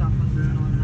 stuff was going on.